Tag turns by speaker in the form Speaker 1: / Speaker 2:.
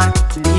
Speaker 1: heart.